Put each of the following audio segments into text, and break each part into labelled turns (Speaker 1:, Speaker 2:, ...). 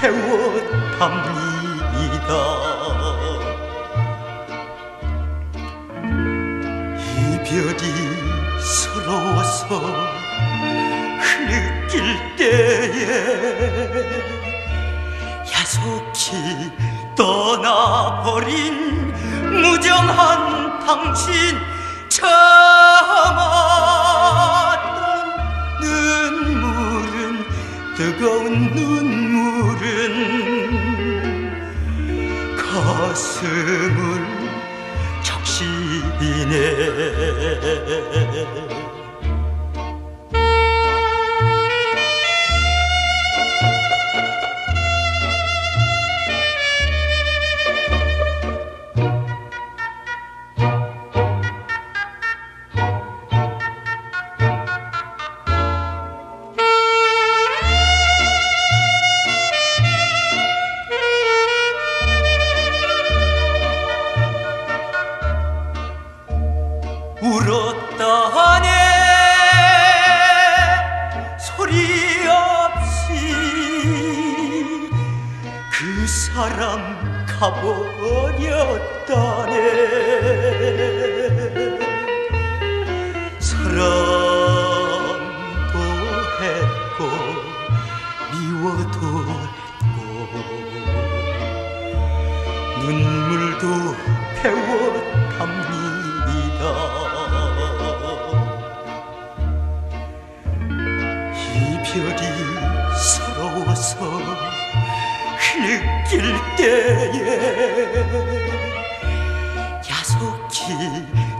Speaker 1: 배웠답니다. 이별이 서러워서 흐느낄 때에 야속히 떠나버린 무정한 당신 참았 뜨거운 눈물은 가슴을 적시네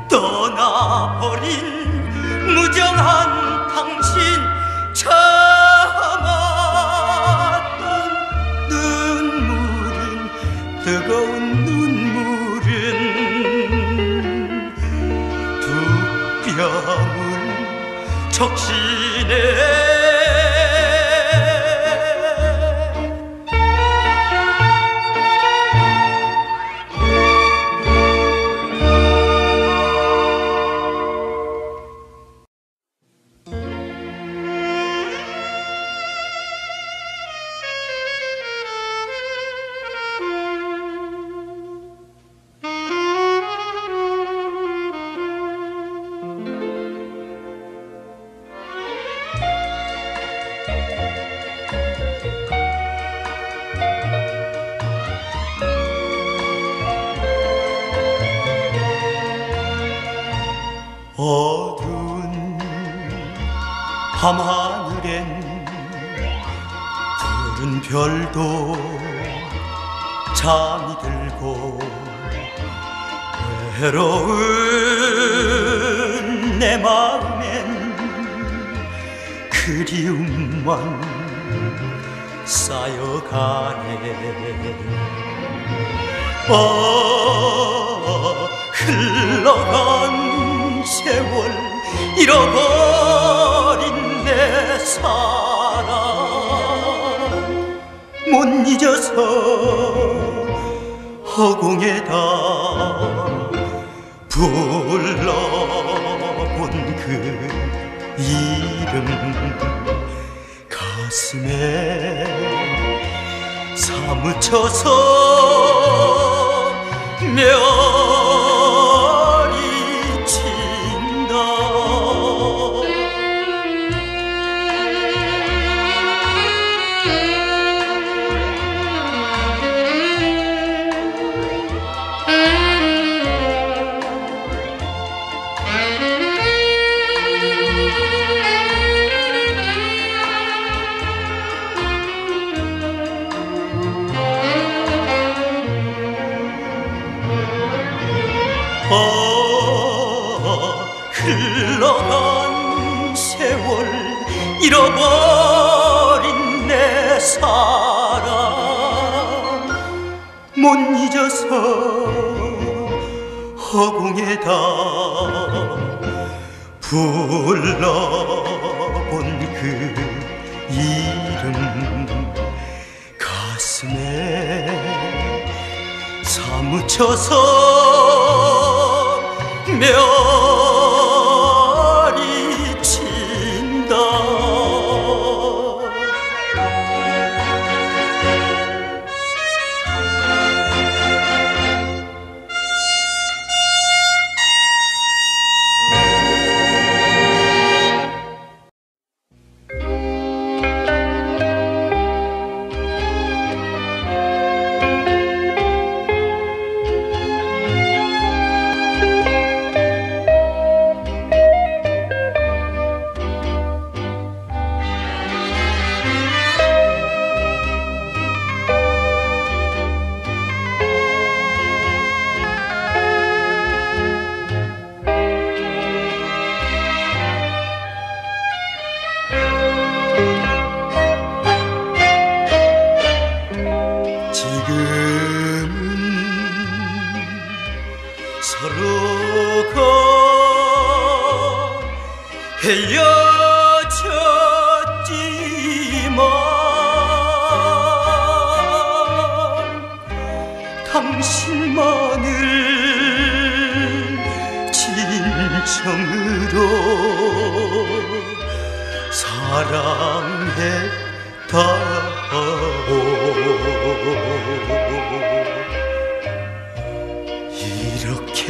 Speaker 1: 떠나버린 무정한 밤하늘엔 푸른 별도 잠이 들고 외로운 내 마음엔 그리움만 쌓여가네. 어 흘러간 세월 잃어버린 내 사랑 못 잊어서 허공에다 불러본 그 이름 가슴에 사무쳐서 멸 못 잊어서 허공에다 불러본 그 이름 가슴에 사무쳐서 별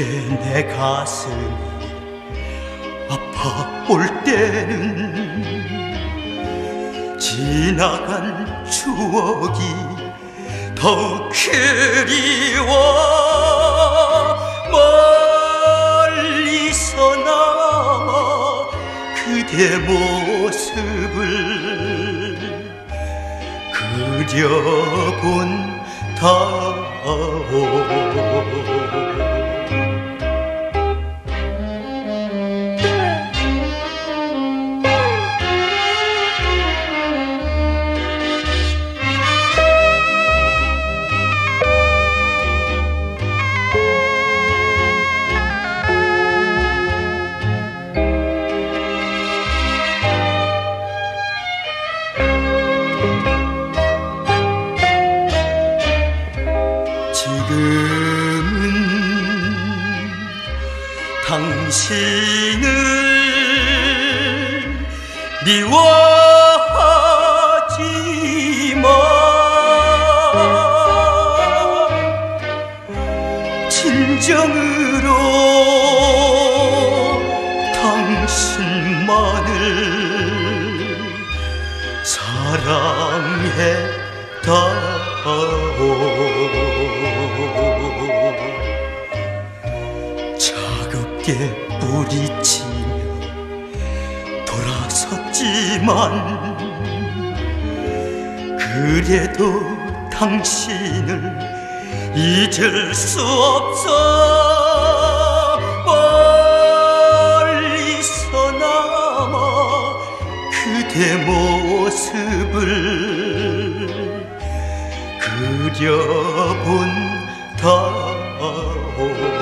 Speaker 1: 내 가슴이 아파 올 때는 지나간 추억이 더욱 그리워. 멀리서 남아 그대 모습을 그려본 다오 당신을 미워하지만 진정으로 당신만을 사랑했다오 차갑게 부딪히며 돌아섰지만 그래도 당신을 잊을 수 없어. 멀리서 남아 그대 모습을 그려본 다오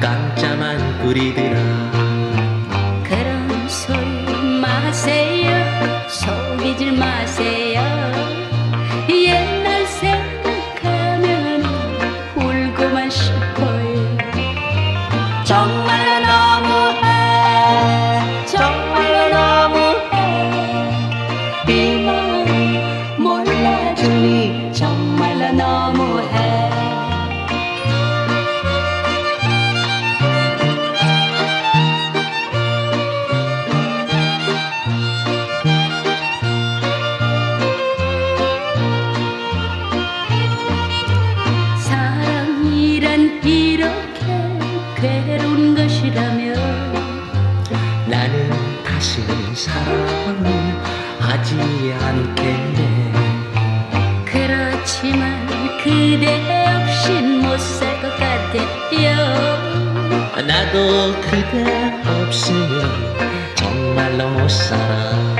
Speaker 2: 깜짝만 부리더라
Speaker 3: 그대 없인 못 살 것 같아요.
Speaker 2: 나도 그대 없으면 정말로 못 살아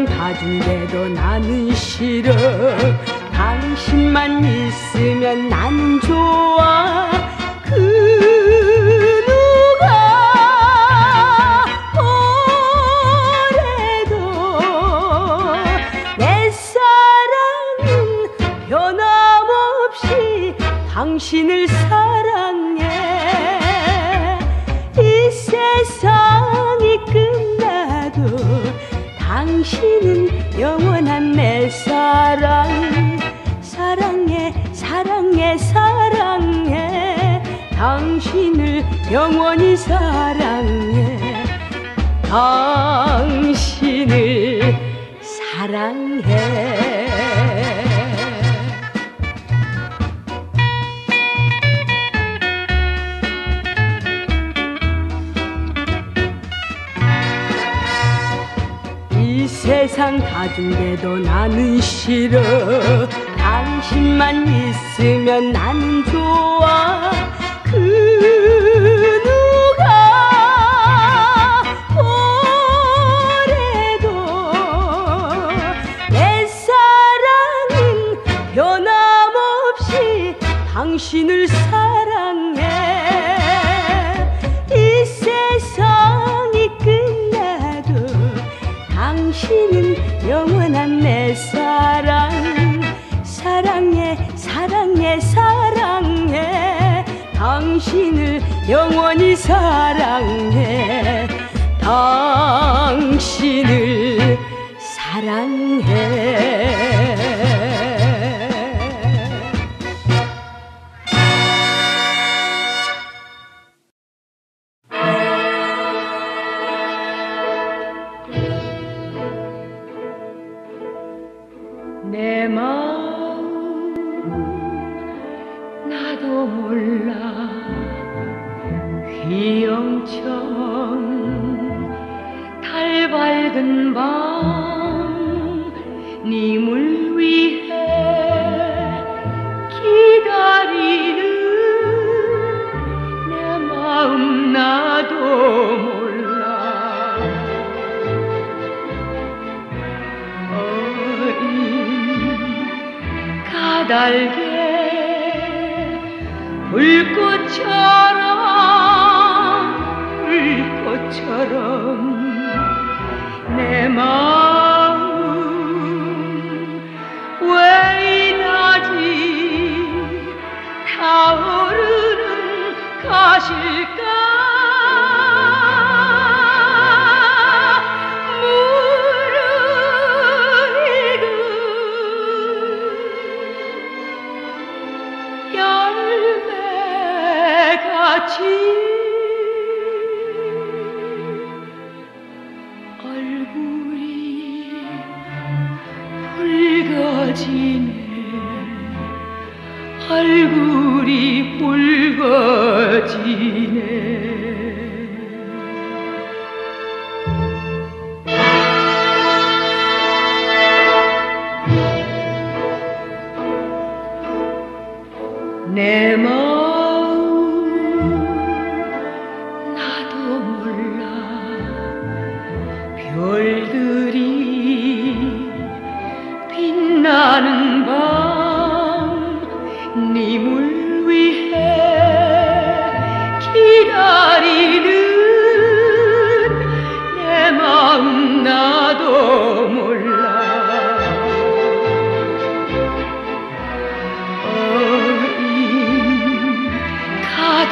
Speaker 3: 세상 다 준대도 나는 싫어. 당신만 있으 당신은 영원한 내 사랑. 사랑해 사랑해 사랑해. 당신을 영원히 사랑해. 당신을 사랑해 준대도 나는 싫어. 당신만 있으면 나는 좋아. 그 누가 뭐래도 내 사랑은 변함없이 당신을 사랑해. 이 세상이 끝나도 당신은 영원한 내 사랑. 사랑해 사랑해 사랑해. 당신을 영원히 사랑해. 당신을 사랑해. 밝은 밤 님을 위해 기다리는 내 마음 나도 몰라. 어린 가달게 불꽃처럼 불꽃처럼. 내 마음 왜 이나지? 타오르는 가실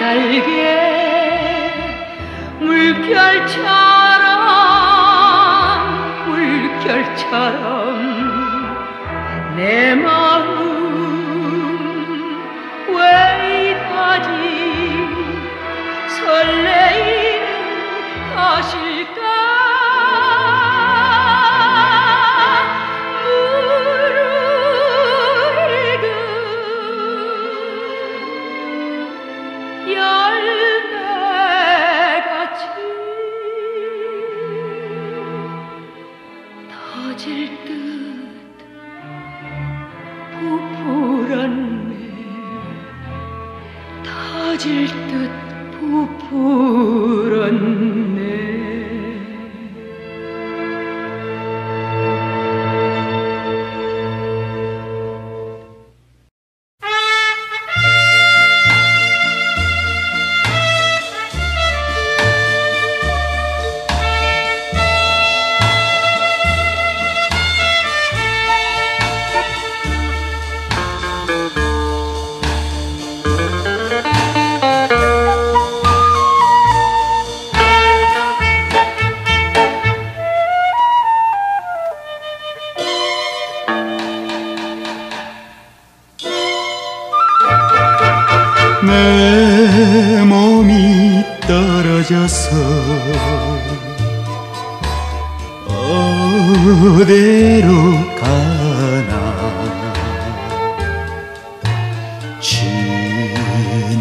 Speaker 3: 날개 물결처럼 물결처럼
Speaker 1: 내맘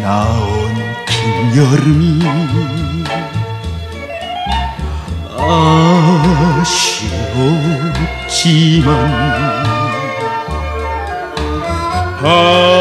Speaker 1: 나온 긴 여름이 아쉬웠지만 아.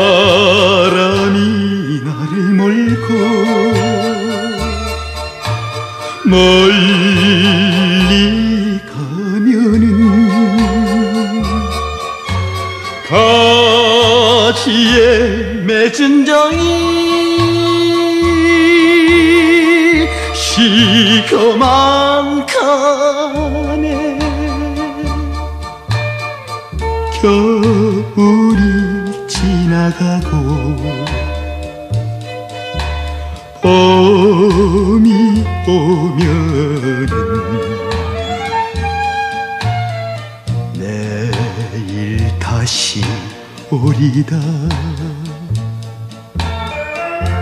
Speaker 1: 오리다.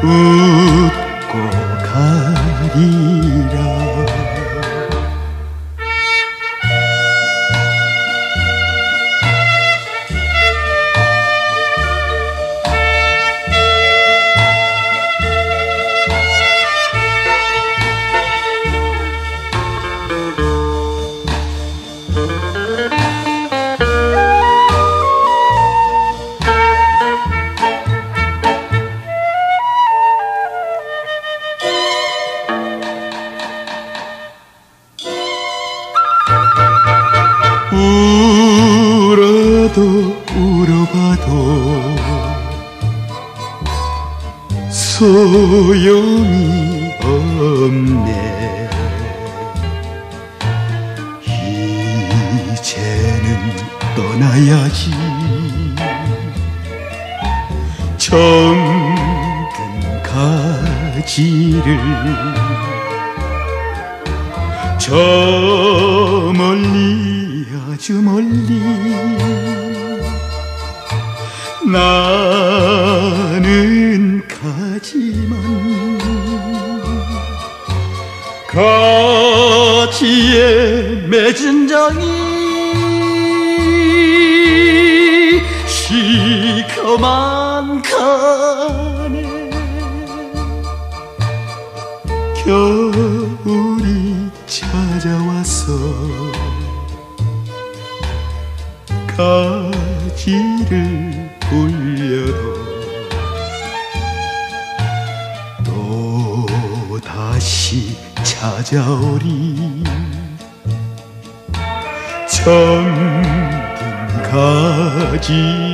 Speaker 1: 웃고 가리라 소용이 없네. 이제는 떠나야지. 정든 가지를 저 멀리 아주 멀리 나는 가지에 맺은 장이 시커먼 가네 겨울이 찾아와서 가지를 올려도 찾아오리. 정든 가지를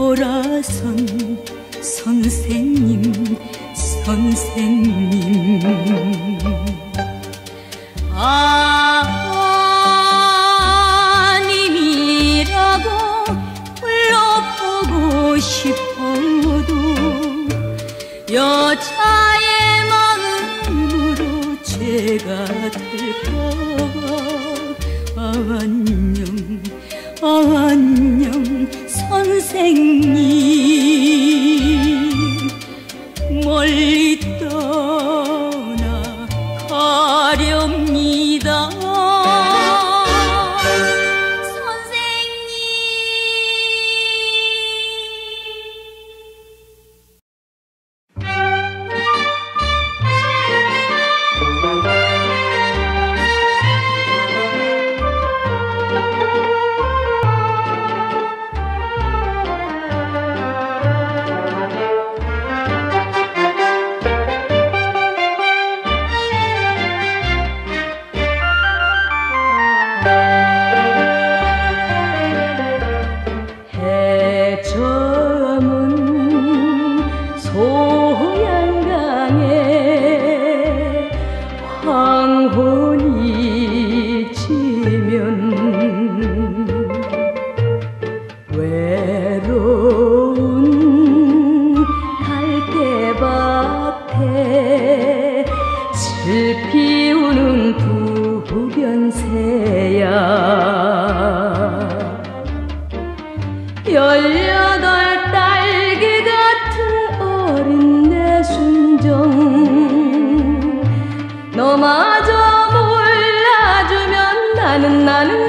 Speaker 3: 돌아선 선생님 선생님. 아님이라고 불러보고 싶어도 여자의 마음으로 죄가 아, 안녕. 아, 안녕 선생 몰